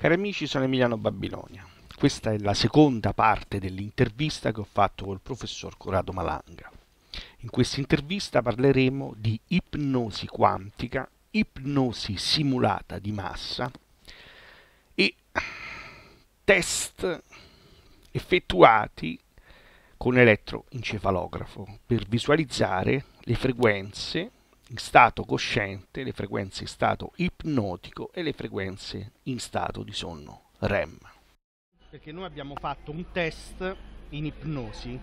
Cari amici, sono Emiliano Babilonia. Questa è la seconda parte dell'intervista che ho fatto col professor Corrado Malanga. In questa intervista parleremo di ipnosi quantica, ipnosi simulata di massa e test effettuati con elettroencefalografo per visualizzare le frequenze in stato cosciente, le frequenze in stato ipnotico e le frequenze in stato di sonno REM. Perché noi abbiamo fatto un test in ipnosi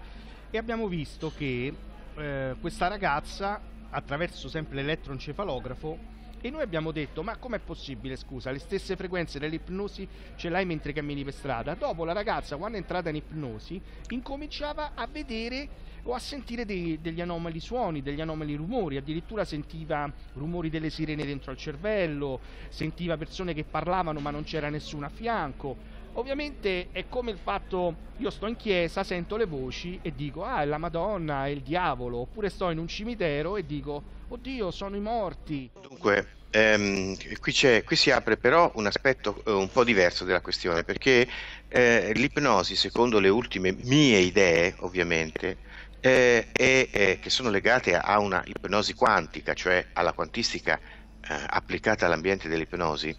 e abbiamo visto che eh, questa ragazza, attraverso sempre l'elettroencefalografo, e noi abbiamo detto, ma com'è possibile, scusa, le stesse frequenze dell'ipnosi ce l'hai mentre cammini per strada? Dopo la ragazza, quando è entrata in ipnosi, incominciava a vedere o a sentire dei, degli anomali suoni, degli anomali rumori, addirittura sentiva rumori delle sirene dentro al cervello, sentiva persone che parlavano ma non c'era nessuno a fianco. Ovviamente è come il fatto, io sto in chiesa, sento le voci e dico, ah, è la Madonna, è il diavolo, oppure sto in un cimitero e dico, oddio, sono i morti. Dunque, ehm, qui, qui, si apre però un aspetto eh, un po' diverso della questione, perché eh, l'ipnosi, secondo le ultime mie idee, ovviamente, eh, eh, che sono legate a una ipnosi quantica, cioè alla quantistica applicata all'ambiente dell'ipnosi,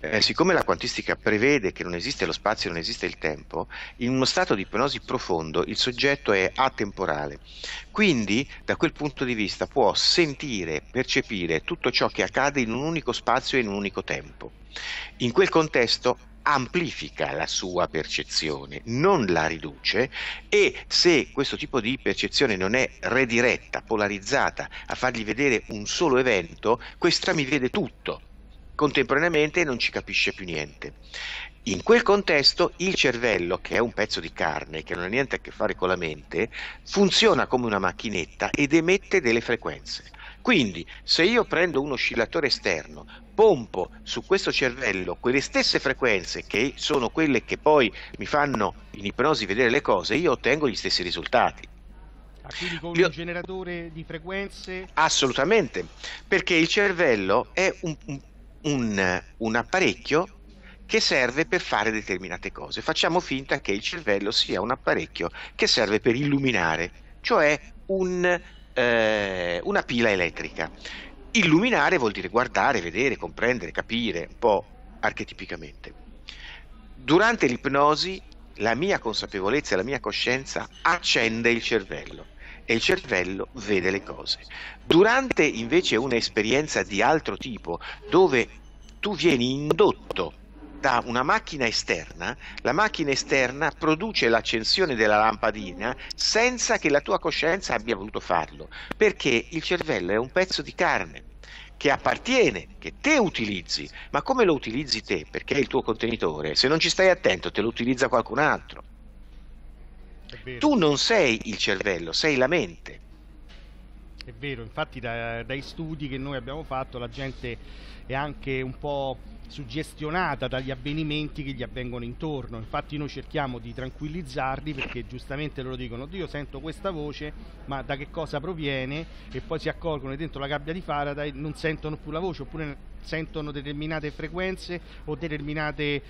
eh, siccome la quantistica prevede che non esiste lo spazio non esiste il tempo, in uno stato di ipnosi profondo il soggetto è atemporale. Quindi, da quel punto di vista, può sentire, percepire tutto ciò che accade in un unico spazio e in un unico tempo. In quel contesto amplifica la sua percezione, non la riduce e se questo tipo di percezione non è rediretta, polarizzata a fargli vedere un solo evento, questa mi vede tutto contemporaneamente non ci capisce più niente. In quel contesto il cervello, che è un pezzo di carne, che non ha niente a che fare con la mente, funziona come una macchinetta ed emette delle frequenze. Quindi, se io prendo un oscillatore esterno, pompo su questo cervello quelle stesse frequenze che sono quelle che poi mi fanno in ipnosi vedere le cose, io ottengo gli stessi risultati. Ah, quindi con un generatore di frequenze? Assolutamente, perché il cervello è un, un, un apparecchio che serve per fare determinate cose. Facciamo finta che il cervello sia un apparecchio che serve per illuminare, cioè un eh, una pila elettrica. Illuminare vuol dire guardare, vedere, comprendere, capire, un po' archetipicamente. Durante l'ipnosi la mia consapevolezza la mia coscienza accende il cervello e il cervello vede le cose. Durante invece un'esperienza di altro tipo, dove tu vieni indotto da una macchina esterna, la macchina esterna produce l'accensione della lampadina senza che la tua coscienza abbia voluto farlo, perché il cervello è un pezzo di carne che appartiene, che te utilizzi, ma come lo utilizzi te? Perché è il tuo contenitore, se non ci stai attento te lo utilizza qualcun altro. Tu non sei il cervello, sei la mente. È vero, infatti da, dai studi che noi abbiamo fatto la gente è anche un po' suggestionata dagli avvenimenti che gli avvengono intorno. Infatti noi cerchiamo di tranquillizzarli perché giustamente loro dicono Dio sento questa voce, ma da che cosa proviene? E poi si accorgono dentro la gabbia di Faraday non sentono più la voce oppure sentono determinate frequenze o determinati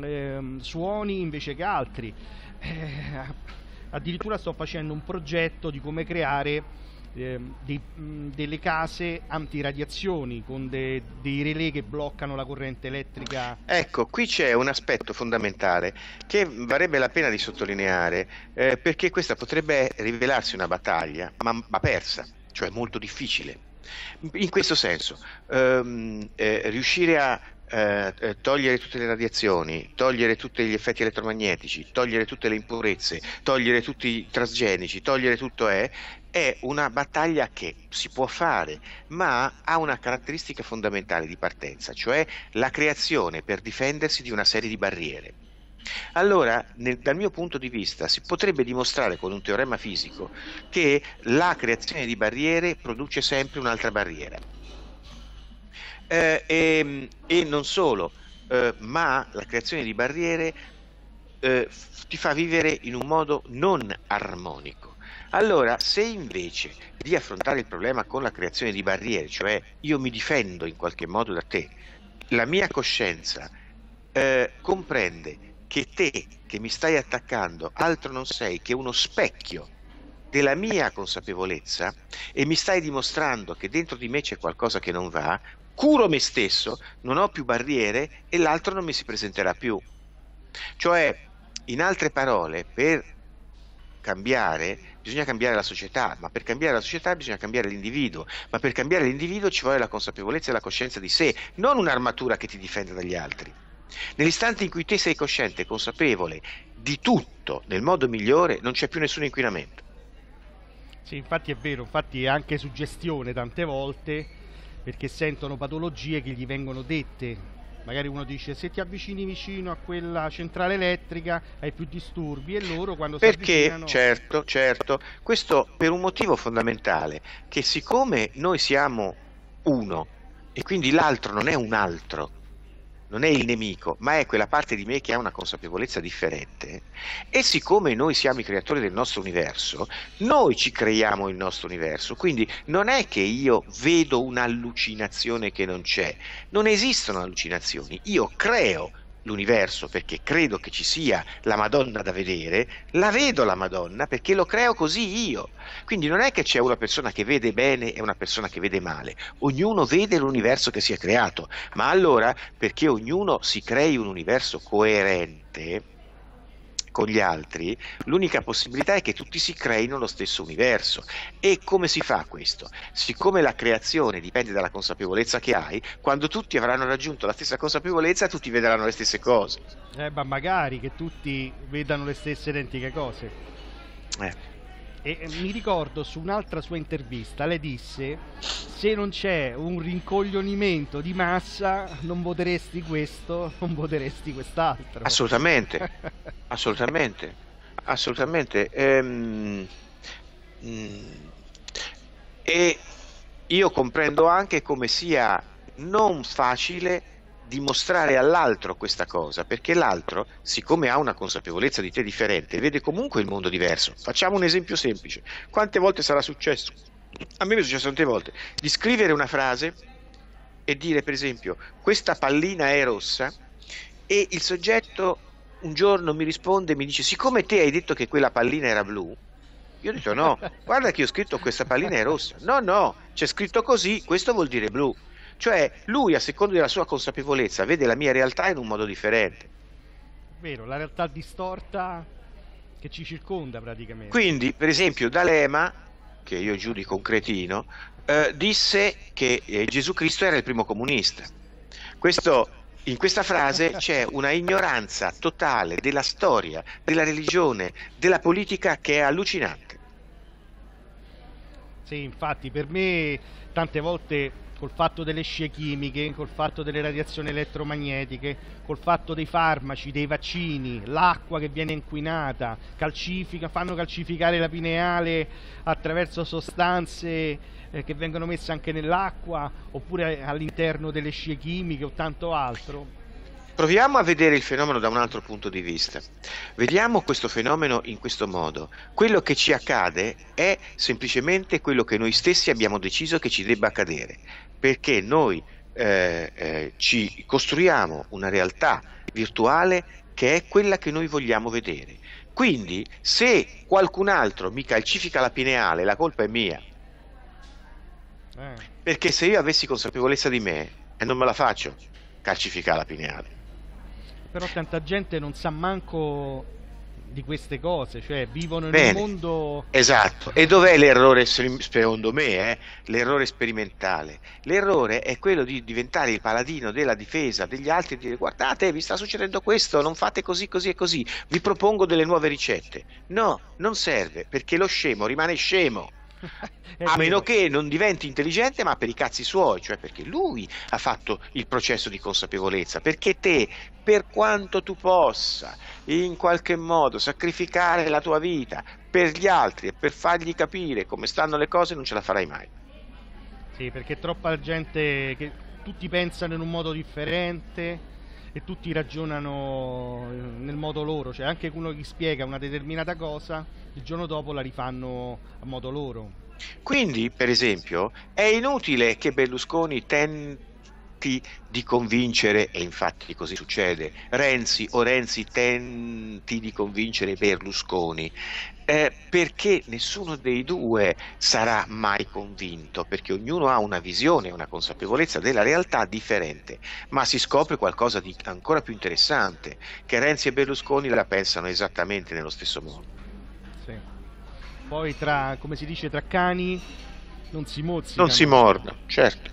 eh, suoni invece che altri. Eh, addirittura sto facendo un progetto di come creare eh, dei, delle case antiradiazioni con de, dei relè che bloccano la corrente elettrica. Ecco, qui c'è un aspetto fondamentale che varrebbe la pena di sottolineare eh, perché questa potrebbe rivelarsi una battaglia, ma, ma persa, cioè molto difficile. In questo senso, ehm, eh, riuscire a eh, eh, togliere tutte le radiazioni, togliere tutti gli effetti elettromagnetici, togliere tutte le impurezze, togliere tutti i trasgenici, togliere tutto è, è una battaglia che si può fare, ma ha una caratteristica fondamentale di partenza, cioè la creazione per difendersi di una serie di barriere. Allora, nel, dal mio punto di vista, si potrebbe dimostrare con un teorema fisico che la creazione di barriere produce sempre un'altra barriera eh, e, e, non solo, eh, ma la creazione di barriere eh, ti fa vivere in un modo non armonico. Allora, se invece di affrontare il problema con la creazione di barriere, cioè io mi difendo in qualche modo da te, la mia coscienza eh, comprende che te che mi stai attaccando altro non sei che uno specchio della mia consapevolezza e mi stai dimostrando che dentro di me c'è qualcosa che non va, curo me stesso, non ho più barriere e l'altro non mi si presenterà più. Cioè, in altre parole, per cambiare bisogna cambiare la società, ma per cambiare la società bisogna cambiare l'individuo, ma per cambiare l'individuo ci vuole la consapevolezza e la coscienza di sé, non un'armatura che ti difenda dagli altri. Nell'istante in cui te sei cosciente e consapevole di tutto nel modo migliore, non c'è più nessun inquinamento. Sì, infatti è vero, infatti è anche suggestione tante volte perché sentono patologie che gli vengono dette. Magari uno dice se ti avvicini vicino a quella centrale elettrica hai più disturbi. E loro quando perché, si avvicinano... certo, certo, questo per un motivo fondamentale, che siccome noi siamo uno e quindi l'altro non è un altro, non è il nemico, ma è quella parte di me che ha una consapevolezza differente. E siccome noi siamo i creatori del nostro universo, noi ci creiamo il nostro universo. Quindi non è che io vedo un'allucinazione che non c'è, non esistono allucinazioni, io creo l'universo perché credo che ci sia la Madonna da vedere, la vedo la Madonna perché lo creo così io. Quindi non è che c'è una persona che vede bene e una persona che vede male, ognuno vede l'universo che si è creato, ma allora perché ognuno si crei un universo coerente, con gli altri, l'unica possibilità è che tutti si creino lo stesso universo. E come si fa questo? Siccome la creazione dipende dalla consapevolezza che hai, quando tutti avranno raggiunto la stessa consapevolezza, tutti vedranno le stesse cose. Eh, ma magari che tutti vedano le stesse identiche cose. Eh. E mi ricordo su un'altra sua intervista, lei disse: Se non c'è un rincoglionimento di massa, non voteresti questo, non voteresti quest'altro. Assolutamente, assolutamente, assolutamente. Ehm, mm, e io comprendo anche come sia non facile dimostrare all'altro questa cosa, perché l'altro, siccome ha una consapevolezza di te differente, vede comunque il mondo diverso. Facciamo un esempio semplice. Quante volte sarà successo? A me mi è successo tante volte di scrivere una frase e dire, per esempio, questa pallina è rossa e il soggetto un giorno mi risponde e mi dice, siccome te hai detto che quella pallina era blu, io ho detto no, guarda che ho scritto questa pallina è rossa. No, no, c'è scritto così, questo vuol dire blu. Cioè lui a seconda della sua consapevolezza vede la mia realtà in un modo differente. Vero, la realtà distorta che ci circonda praticamente. Quindi, per esempio, D'Alema, che io giudico un cretino, eh, disse che eh, Gesù Cristo era il primo comunista. Questo, in questa frase c'è una ignoranza totale della storia, della religione, della politica che è allucinante. Sì, infatti per me tante volte col fatto delle scie chimiche, col fatto delle radiazioni elettromagnetiche, col fatto dei farmaci, dei vaccini, l'acqua che viene inquinata, calcifica, fanno calcificare la pineale attraverso sostanze eh, che vengono messe anche nell'acqua oppure all'interno delle scie chimiche o tanto altro. Proviamo a vedere il fenomeno da un altro punto di vista. Vediamo questo fenomeno in questo modo. Quello che ci accade è semplicemente quello che noi stessi abbiamo deciso che ci debba accadere, perché noi eh, eh, ci costruiamo una realtà virtuale che è quella che noi vogliamo vedere. Quindi, se qualcun altro mi calcifica la pineale, la colpa è mia. Eh. Perché se io avessi consapevolezza di me e non me la faccio calcificare la pineale però tanta gente non sa manco di queste cose, cioè vivono in Bene, un mondo... Esatto, e dov'è l'errore secondo me? Eh? L'errore sperimentale. L'errore è quello di diventare il paladino della difesa degli altri e dire guardate, vi sta succedendo questo, non fate così, così e così, vi propongo delle nuove ricette. No, non serve, perché lo scemo rimane scemo. a meno che non diventi intelligente ma per i cazzi suoi, cioè perché lui ha fatto il processo di consapevolezza, perché te, per quanto tu possa in qualche modo sacrificare la tua vita per gli altri e per fargli capire come stanno le cose, non ce la farai mai. Sì, perché troppa gente che tutti pensano in un modo differente e tutti ragionano nel modo loro, cioè anche uno che spiega una determinata cosa, il giorno dopo la rifanno a modo loro. Quindi, per esempio, è inutile che Berlusconi ten... tenti di convincere, e infatti così succede, Renzi o Renzi tenti di convincere Berlusconi, eh, perché nessuno dei due sarà mai convinto, perché ognuno ha una visione, una consapevolezza della realtà differente, ma si scopre qualcosa di ancora più interessante, che Renzi e Berlusconi la pensano esattamente nello stesso modo. Sì. Poi tra, come si dice, tra cani non si mozzicano. Non si morda, certo.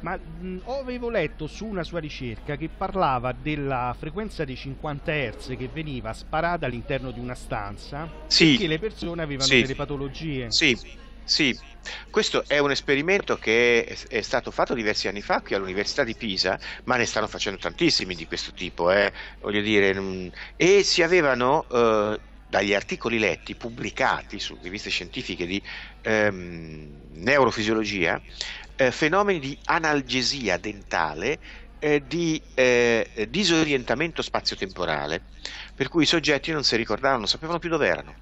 Ma mh, avevo letto su una sua ricerca che parlava della frequenza dei 50 Hz che veniva sparata all'interno di una stanza sì. perché le persone avevano sì. delle patologie. Sì, sì. Questo è un esperimento che è stato fatto diversi anni fa qui all'Università di Pisa, ma ne stanno facendo tantissimi di questo tipo, eh, voglio dire, e si avevano eh, dagli articoli letti pubblicati su riviste scientifiche di ehm, neurofisiologia eh, fenomeni di analgesia dentale eh, di eh, disorientamento spazio-temporale, per cui i soggetti non si ricordavano, non sapevano più dove erano.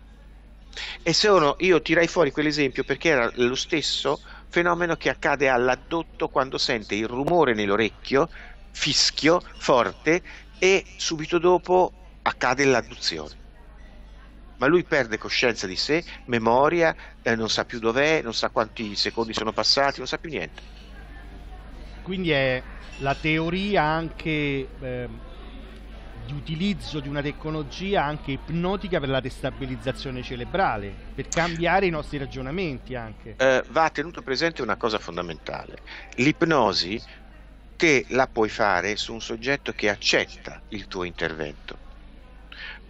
E sono, io tirai fuori quell'esempio perché era lo stesso fenomeno che accade all'addotto quando sente il rumore nell'orecchio, fischio forte, e subito dopo accade l'adduzione ma lui perde coscienza di sé, memoria, eh, non sa più dov'è, non sa quanti secondi sono passati, non sa più niente. Quindi è la teoria anche eh, di utilizzo di una tecnologia anche ipnotica per la destabilizzazione cerebrale, per cambiare i nostri ragionamenti anche. Eh, va tenuto presente una cosa fondamentale. L'ipnosi te la puoi fare su un soggetto che accetta il tuo intervento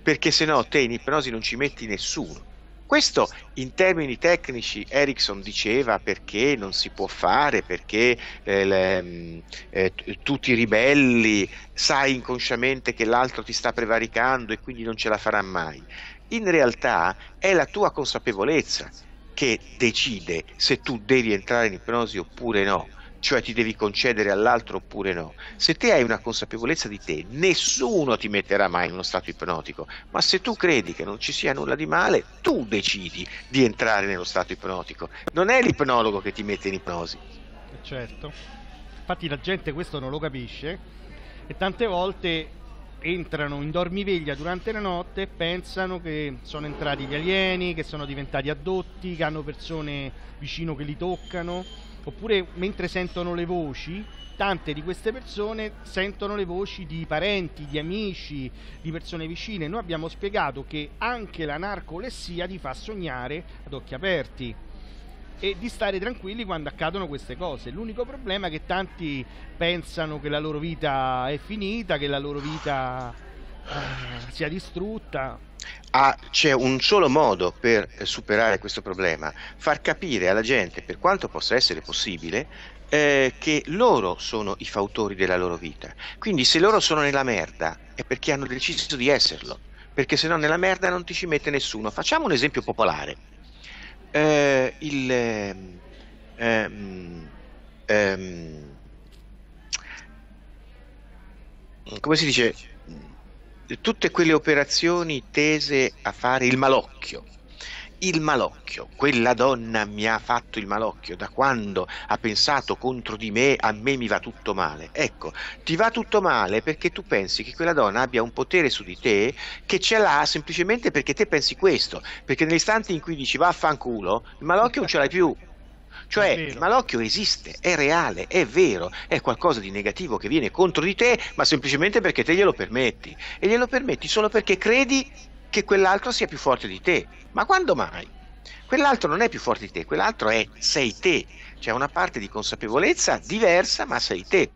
perché se no te in ipnosi non ci metti nessuno. Questo in termini tecnici Erickson diceva perché non si può fare, perché eh, le, mm, eh, tu ti ribelli, sai inconsciamente che l'altro ti sta prevaricando e quindi non ce la farà mai. In realtà è la tua consapevolezza che decide se tu devi entrare in ipnosi oppure no cioè ti devi concedere all'altro oppure no. Se te hai una consapevolezza di te, nessuno ti metterà mai in uno stato ipnotico, ma se tu credi che non ci sia nulla di male, tu decidi di entrare nello stato ipnotico. Non è l'ipnologo che ti mette in ipnosi. Certo. Infatti la gente questo non lo capisce e tante volte entrano in dormiveglia durante la notte e pensano che sono entrati gli alieni, che sono diventati addotti, che hanno persone vicino che li toccano oppure mentre sentono le voci, tante di queste persone sentono le voci di parenti, di amici, di persone vicine. Noi abbiamo spiegato che anche la narcolessia ti fa sognare ad occhi aperti e di stare tranquilli quando accadono queste cose. L'unico problema è che tanti pensano che la loro vita è finita, che la loro vita eh, sia distrutta ah, c'è un solo modo per superare questo problema, far capire alla gente, per quanto possa essere possibile, eh, che loro sono i fautori della loro vita. Quindi se loro sono nella merda è perché hanno deciso di esserlo, perché se no nella merda non ti ci mette nessuno. Facciamo un esempio popolare. Eh, il, ehm, ehm, ehm come si dice? Tutte quelle operazioni tese a fare il malocchio. Il malocchio, quella donna mi ha fatto il malocchio da quando ha pensato contro di me, a me mi va tutto male. Ecco, ti va tutto male perché tu pensi che quella donna abbia un potere su di te che ce l'ha semplicemente perché te pensi questo, perché nell'istante in cui dici vaffanculo, il malocchio non ce l'hai più. Cioè il malocchio esiste, è reale, è vero, è qualcosa di negativo che viene contro di te, ma semplicemente perché te glielo permetti. E glielo permetti solo perché credi che quell'altro sia più forte di te. Ma quando mai? Quell'altro non è più forte di te, quell'altro è sei te. C'è una parte di consapevolezza diversa, ma sei te.